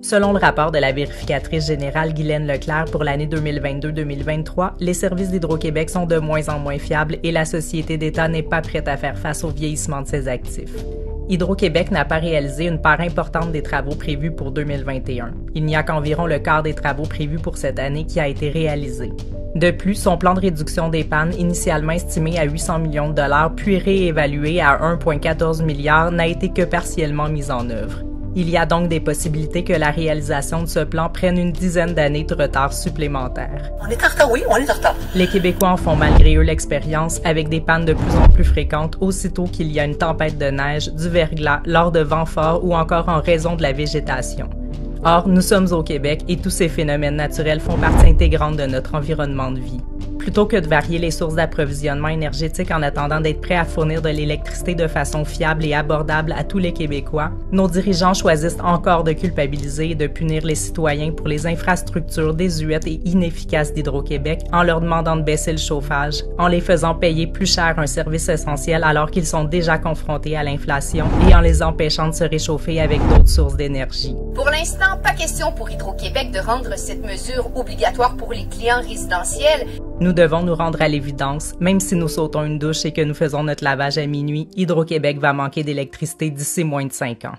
Selon le rapport de la vérificatrice générale Guylaine Leclerc pour l'année 2022-2023, les services d'Hydro-Québec sont de moins en moins fiables et la société d'État n'est pas prête à faire face au vieillissement de ses actifs. Hydro-Québec n'a pas réalisé une part importante des travaux prévus pour 2021. Il n'y a qu'environ le quart des travaux prévus pour cette année qui a été réalisé. De plus, son plan de réduction des pannes, initialement estimé à 800 millions de dollars puis réévalué à 1,14 milliard, n'a été que partiellement mis en œuvre. Il y a donc des possibilités que la réalisation de ce plan prenne une dizaine d'années de retard supplémentaire. On est en retard, oui, on est en retard. Les Québécois en font malgré eux l'expérience avec des pannes de plus en plus fréquentes aussitôt qu'il y a une tempête de neige, du verglas, lors de vents forts ou encore en raison de la végétation. Or, nous sommes au Québec et tous ces phénomènes naturels font partie intégrante de notre environnement de vie. Plutôt que de varier les sources d'approvisionnement énergétique en attendant d'être prêts à fournir de l'électricité de façon fiable et abordable à tous les Québécois, nos dirigeants choisissent encore de culpabiliser et de punir les citoyens pour les infrastructures désuètes et inefficaces d'Hydro-Québec en leur demandant de baisser le chauffage, en les faisant payer plus cher un service essentiel alors qu'ils sont déjà confrontés à l'inflation et en les empêchant de se réchauffer avec d'autres sources d'énergie. Pour l'instant, pas question pour Hydro-Québec de rendre cette mesure obligatoire pour les clients résidentiels. Nous devons nous rendre à l'évidence, même si nous sautons une douche et que nous faisons notre lavage à minuit, Hydro-Québec va manquer d'électricité d'ici moins de cinq ans.